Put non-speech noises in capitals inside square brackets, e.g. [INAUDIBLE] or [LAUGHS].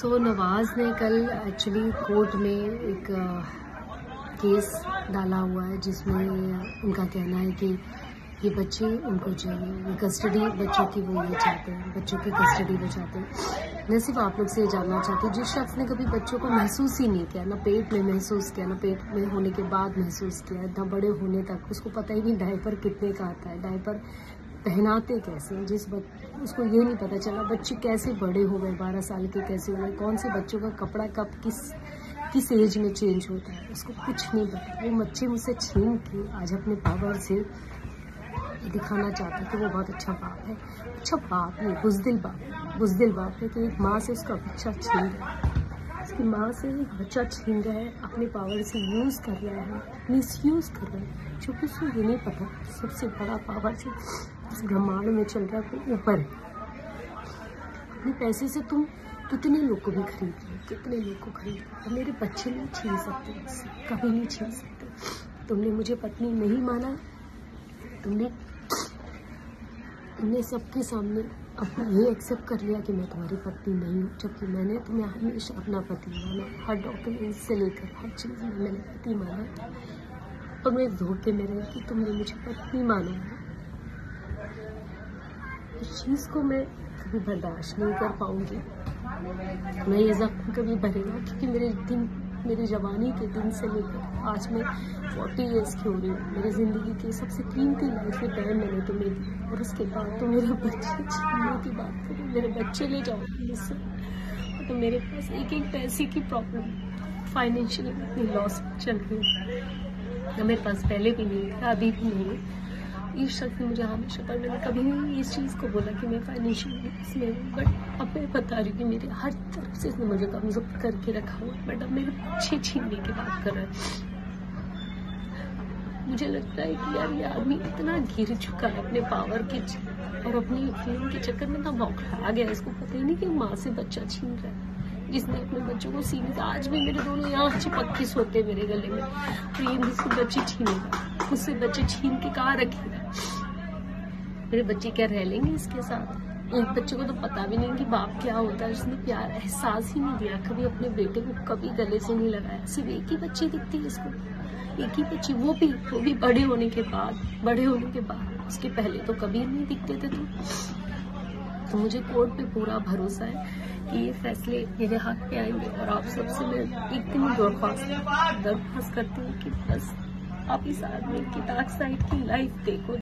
सो नवाज़ ने कल actually court में एक केस डाला हुआ है जिसमें उनका कहना है कि ये बच्चे उनको चाहिए। ये कस्टडी बच्चों की वो ये चाहते हैं, बच्चों की कस्टडी वो चाहते हैं। मैं सिर्फ़ आप लोग से ये जानना चाहती हूँ, जिस शख्स ने कभी बच्चों को महसूस ही नहीं किया, ना पेट में महसूस किया, ना पेट में होने के बाद महसूस किया इतना बड़े होने तक, उसको पता ही नहीं डायपर कितने का आता है। डायपर पहनाते कैसे जिस बच, उसको ये नहीं पता चला, बच्चे कैसे बड़े हो गए, बारह साल के कैसे हो गए कौन से बच्चों का कपड़ा कब किस किस एज में चेंज होता है, उसको कुछ नहीं पता। वो बच्चे मुझसे छीन के आज अपने पावर से दिखाना चाहते है कि वो बहुत अच्छा बाप है। अच्छा बाप नहीं, बुजदिल बाप बुजदिल बाप है कि एक माँ से उसका बच्चा छीन है। उसकी माँ से बच्चा छीन रहा है, अपने पावर से यूज़ कर रहा है मिस यूज़ कर रहा है। क्योंकि उसको ये नहीं पता, सबसे बड़ा पावर से इस ब्रह्मांड में चल रहा है ऊपर अपने पैसे से तुम कितने लोग को भी खरीद रहे हो, कितने लोग को खरीद रहे मेरे बच्चे नहीं छीन सकते, कभी नहीं छीन सकते। तुमने मुझे पत्नी नहीं माना, तुमने तुमने सबके सामने अपना ये एक्सेप्ट कर लिया कि मैं तुम्हारी पत्नी नहीं हूँ, जबकि मैंने तुम्हें हमेशा अपना पति माना। हर डॉक्यूमेंट से लेकर हर चीज़ में मैंने पति माना और मैं धोखे में रही कि तुमने मुझे पत्नी माना है। इस चीज़ को मैं कभी बर्दाश्त नहीं कर पाऊँगी। मैं ये जख्म कभी भरेगा, क्योंकि मेरे दिन मेरी जवानी के दिन से लेकर आज मैं फोर्टी ईयर्स की हो रही हूँ। मेरी ज़िंदगी की सबसे कीमती लाइफ के टाइम मैंने तुम्हें दी और उसके बाद तो मेरे बच्चे [LAUGHS] छीनने की बात करो मेरे बच्चे ले जाओ मुझसे तो मेरे पास एक एक पैसे की प्रॉब्लम फाइनेंशियली इतनी लॉस चल रही है। मेरे पास पहले भी नहीं था, अभी भी नहीं। है इस शख्स ने मुझे हमेशा पर मैंने कभी नहीं इस चीज़ को बोला कि मैं फाइनेंशियल इसमें बट अब मैं बता रही हूँ कि मेरे हर तरफ़ से इसने मुझे कमज़ोर करके रखा हुआ बट अब मेरे पीछे छीनने की बात कर रहा है। मुझे लगता है कि यार ये आदमी इतना गिर चुका है अपने पावर के और अपनी फ़िल्म के चक्कर में ना बौखला गया इसको पता ही नहीं कि माँ से बच्चा छीन रहा है, जिसने अपने बच्चों को सीने आज भी मेरे दोनों यहाँ चिपक के सोते मेरे गले में तो ये मुझसे बच्चे छीनेगा। मुझसे बच्चे छीन के कहा रखेगा मेरे बच्चे क्या रह लेंगे इसके साथ? एक बच्चे को तो पता भी नहीं कि बाप क्या होता है उसने प्यार एहसास ही नहीं दिया, कभी अपने बेटे को कभी गले से नहीं लगाया। सिर्फ़ एक ही बच्ची दिखती है इसको। एक ही बच्ची, वो भी वो भी बड़े होने के बाद, बड़े होने के बाद। उसके पहले तो कभी नहीं दिखते थे तो। तो मुझे कोर्ट पे पूरा भरोसा है कि ये फैसले मेरे हाथ पे आएँगे और आप सबसे मैं इतनी दरख्वास्त दरख्वास्त करती हूँ कि बस आप इस आदमी की डार्क साइड की लाइफ देखो।